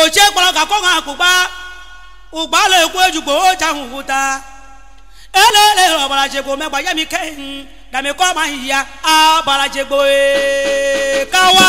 oche kpọrọ ka kọ ha akpụkpa ụgbọala ekwu ejugbo oche ahụ wụta elele ọgbara jegbo megba ya m ike gamekọ amaghị ya e, kawa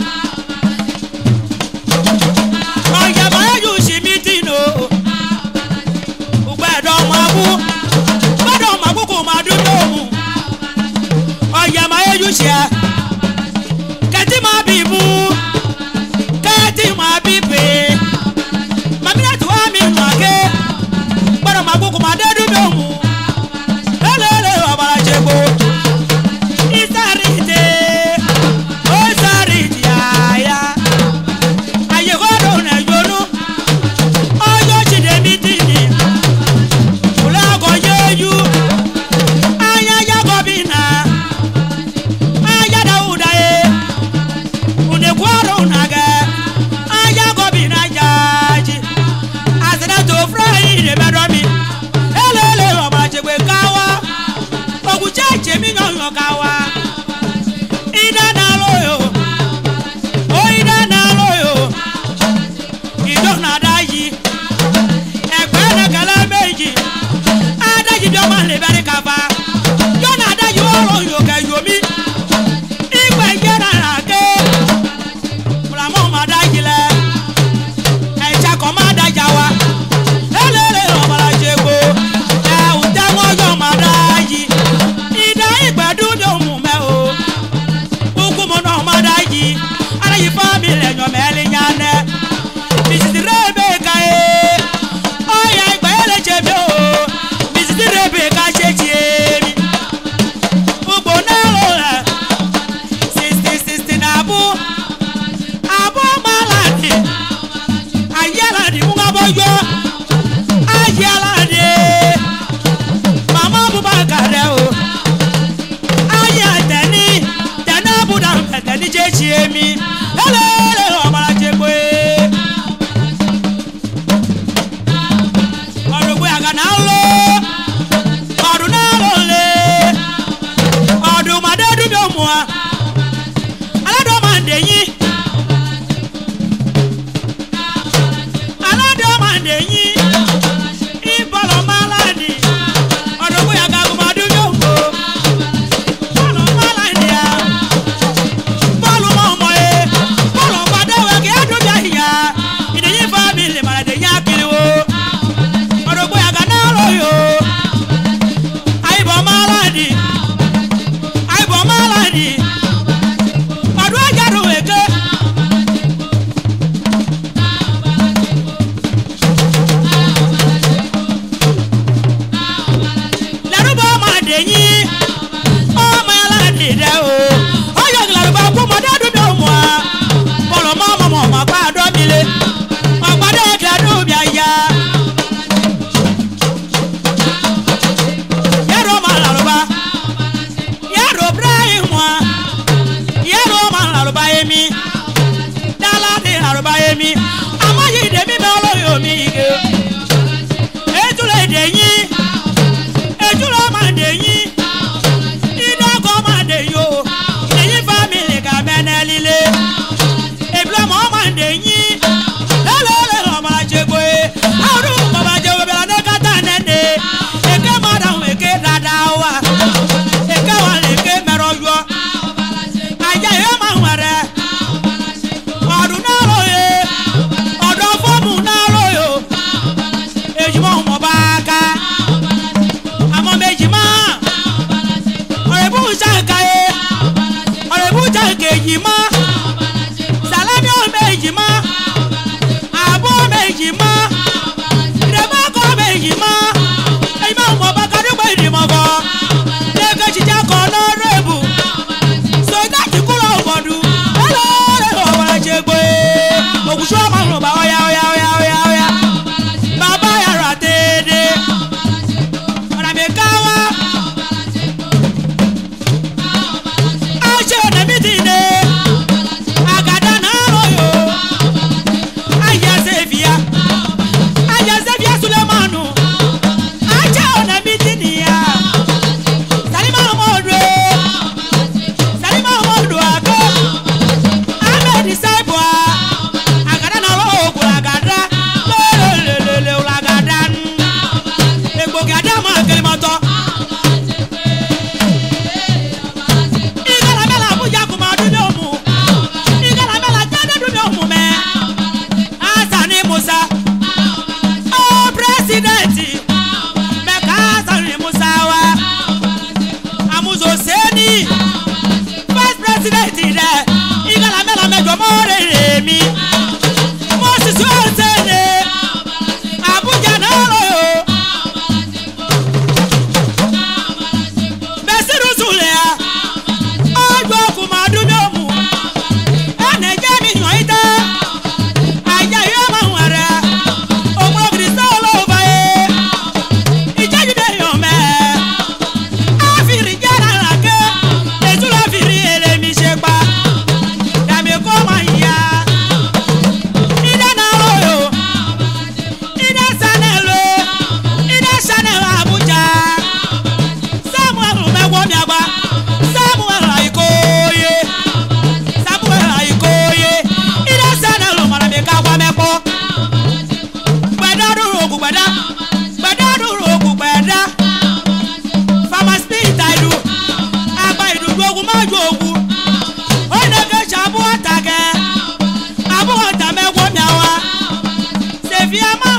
olùṣíà No. yeah. Desvia